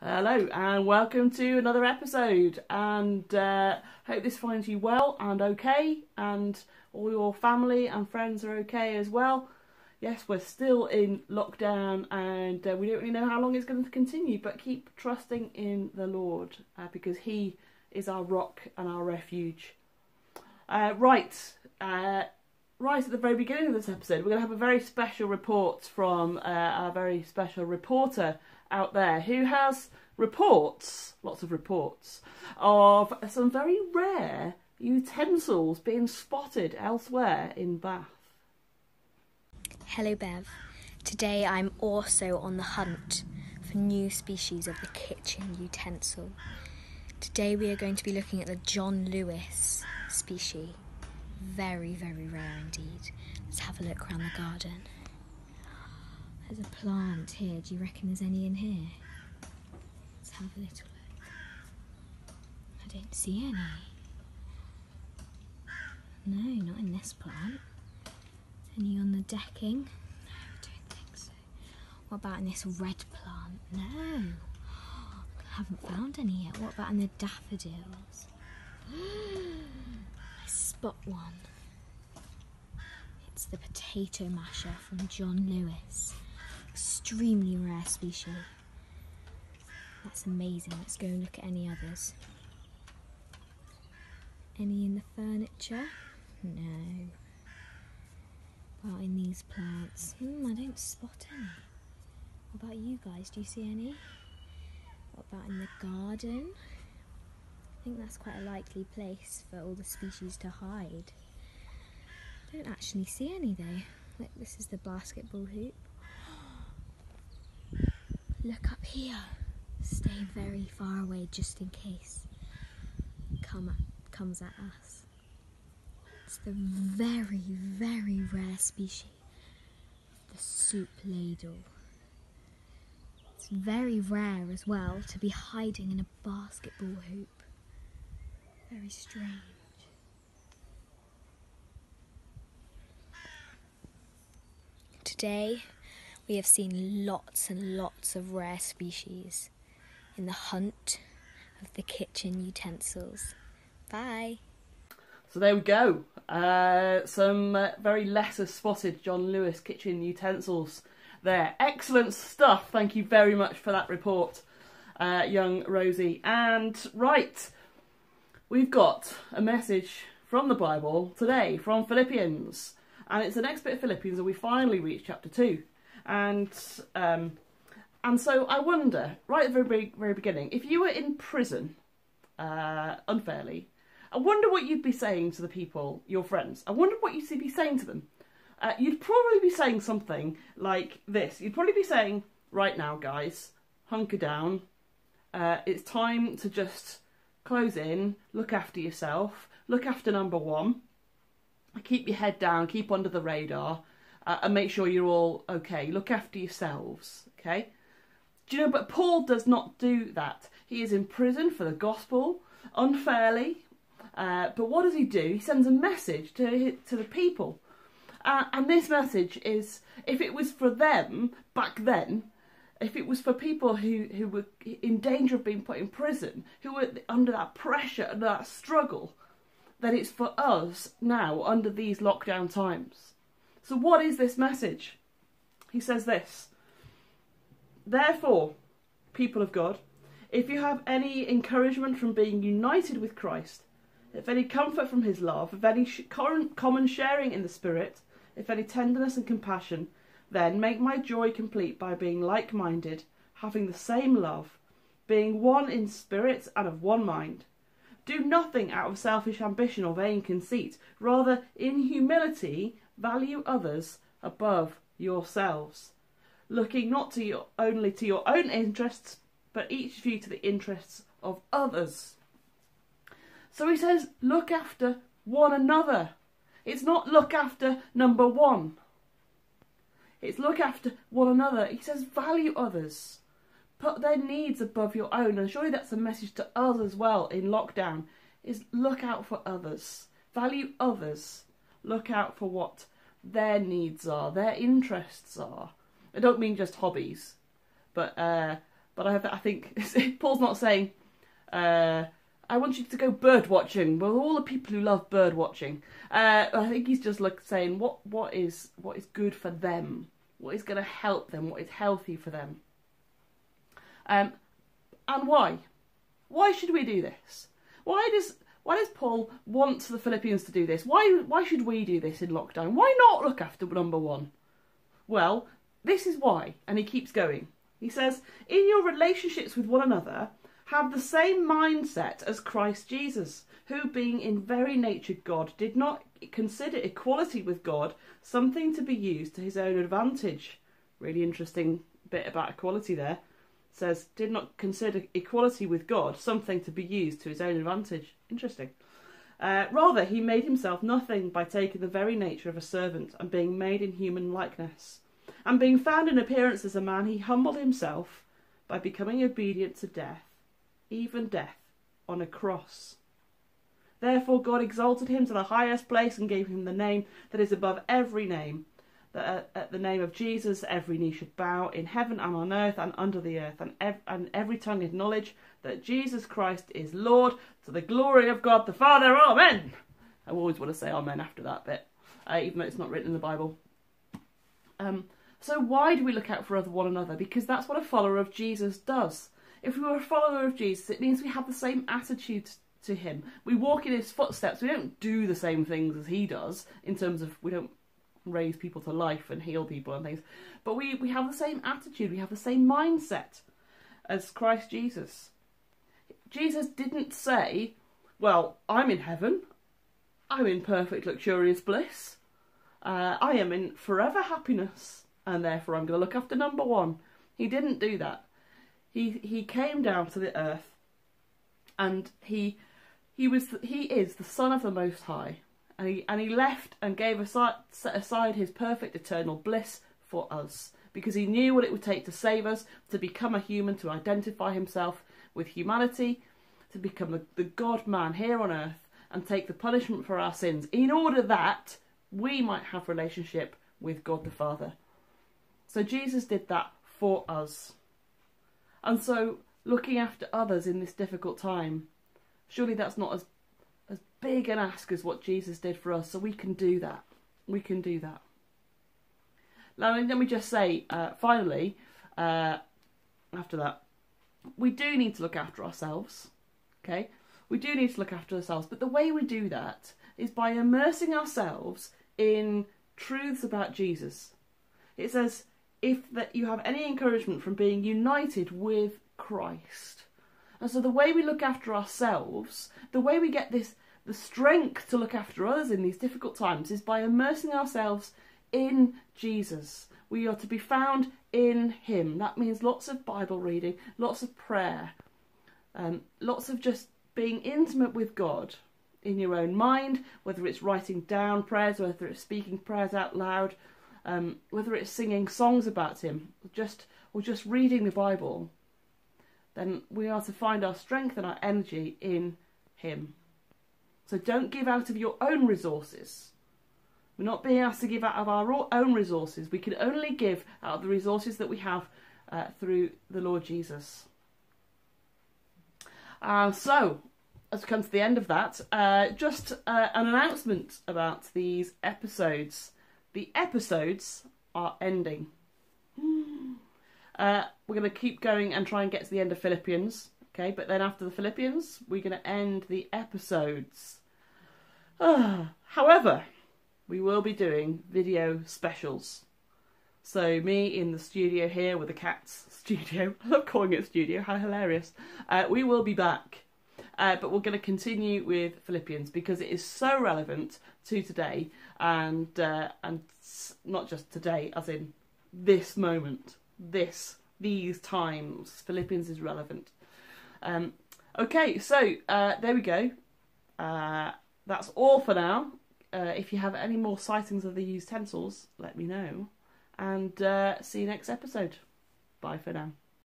Hello and welcome to another episode. And uh, hope this finds you well and okay, and all your family and friends are okay as well. Yes, we're still in lockdown, and uh, we don't really know how long it's going to continue. But keep trusting in the Lord uh, because He is our rock and our refuge. Uh, right, uh, right at the very beginning of this episode, we're going to have a very special report from uh, our very special reporter out there who has reports, lots of reports, of some very rare utensils being spotted elsewhere in Bath. Hello, Bev. Today I'm also on the hunt for new species of the kitchen utensil. Today we are going to be looking at the John Lewis species. Very, very rare indeed. Let's have a look around the garden. There's a plant here. Do you reckon there's any in here? Let's have a little look. I don't see any. No, not in this plant. Any on the decking? No, I don't think so. What about in this red plant? No. I haven't found any yet. What about in the daffodils? I spot one. It's the potato masher from John Lewis. Extremely rare species. That's amazing. Let's go and look at any others. Any in the furniture? No. About in these plants? Hmm, I don't spot any. What about you guys? Do you see any? What about in the garden? I think that's quite a likely place for all the species to hide. I don't actually see any though. Look, this is the basketball hoop. Look up here. Stay very far away just in case come at, comes at us. It's the very, very rare species, the soup ladle. It's very rare as well to be hiding in a basketball hoop. Very strange. Today, we have seen lots and lots of rare species in the hunt of the kitchen utensils. Bye. So there we go. Uh, some uh, very lesser spotted John Lewis kitchen utensils there. Excellent stuff. Thank you very much for that report, uh, young Rosie. And right, we've got a message from the Bible today from Philippians. And it's the next bit of Philippians, and we finally reach chapter 2. And um, and so I wonder, right at the very, very beginning, if you were in prison uh, unfairly, I wonder what you'd be saying to the people, your friends. I wonder what you'd be saying to them. Uh, you'd probably be saying something like this. You'd probably be saying, right now, guys, hunker down. Uh, it's time to just close in, look after yourself, look after number one, keep your head down, keep under the radar, uh, and make sure you're all okay. Look after yourselves, okay? Do you know, but Paul does not do that. He is in prison for the gospel, unfairly, uh, but what does he do? He sends a message to to the people, uh, and this message is if it was for them back then, if it was for people who who were in danger of being put in prison, who were under that pressure and that struggle, then it's for us now under these lockdown times. So what is this message? He says this. Therefore, people of God, if you have any encouragement from being united with Christ, if any comfort from his love, if any common sharing in the Spirit, if any tenderness and compassion, then make my joy complete by being like minded, having the same love, being one in spirit and of one mind. Do nothing out of selfish ambition or vain conceit, rather, in humility, value others above yourselves, looking not to your, only to your own interests, but each of you to the interests of others. So he says, look after one another. It's not look after number one. It's look after one another. He says, value others. Put their needs above your own. And surely that's a message to us as well in lockdown. Is look out for others. Value others. Look out for what their needs are, their interests are. I don't mean just hobbies, but uh, but I, I think Paul's not saying, uh, I want you to go bird watching. Well, all the people who love bird watching. Uh, I think he's just like saying what what is what is good for them, what is going to help them, what is healthy for them. Um, and why? Why should we do this? Why does why does Paul want the Philippians to do this? Why why should we do this in lockdown? Why not look after number one? Well, this is why, and he keeps going. He says, in your relationships with one another, have the same mindset as Christ Jesus, who, being in very nature God, did not consider equality with God something to be used to his own advantage. Really interesting bit about equality there. Says, did not consider equality with God something to be used to his own advantage. Interesting. Uh, rather, he made himself nothing by taking the very nature of a servant and being made in human likeness. And being found in appearance as a man, he humbled himself by becoming obedient to death even death, on a cross. Therefore God exalted him to the highest place and gave him the name that is above every name, that at the name of Jesus every knee should bow in heaven and on earth and under the earth, and, ev- and every tongue acknowledge that Jesus Christ is Lord to the glory of God the Father. Amen. I always want to say amen after that bit, uh, even though it's not written in the Bible. Um, so why do we look out for one another? Because that's what a follower of Jesus does. If we are a follower of Jesus, it means we have the same attitude to him. We walk in his footsteps. We don't do the same things as he does in terms of we don't raise people to life and heal people and things. But we, we have the same attitude, we have the same mindset as Christ Jesus. Jesus didn't say, Well, I'm in heaven, I'm in perfect luxurious bliss, uh, I am in forever happiness, and therefore I'm going to look after number one. He didn't do that. He he came down to the earth, and he he was he is the Son of the Most High, and he and he left and gave aside set aside his perfect eternal bliss for us because he knew what it would take to save us, to become a human, to identify himself with humanity, to become the, the God man here on earth and take the punishment for our sins in order that we might have relationship with God the Father. So Jesus did that for us. And so, looking after others in this difficult time, surely that's not as as big an ask as what Jesus did for us. So we can do that. We can do that. Now, let me just say, uh, finally, uh, after that, we do need to look after ourselves. Okay, we do need to look after ourselves, but the way we do that is by immersing ourselves in truths about Jesus. It says if that you have any encouragement from being united with Christ. And so the way we look after ourselves, the way we get this the strength to look after others in these difficult times is by immersing ourselves in Jesus. We are to be found in Him. That means lots of Bible reading, lots of prayer, um, lots of just being intimate with God in your own mind, whether it's writing down prayers, whether it's speaking prayers out loud, um, whether it's singing songs about him, or just or just reading the Bible, then we are to find our strength and our energy in him. So don't give out of your own resources. We're not being asked to give out of our own resources. We can only give out of the resources that we have uh, through the Lord Jesus. Uh, so, as we come to the end of that, uh, just uh, an announcement about these episodes the episodes are ending. Uh, we're going to keep going and try and get to the end of Philippians, okay? But then after the Philippians, we're going to end the episodes. Uh, however, we will be doing video specials. So me in the studio here with the cats studio. I love calling it studio. How hilarious! Uh, we will be back, uh, but we're going to continue with Philippians because it is so relevant to today and uh, and not just today, as in this moment, this these times. Philippians is relevant. Um, okay, so uh, there we go. That's all for now. Uh, if you have any more sightings of the used utensils, let me know. And uh, see you next episode. Bye for now.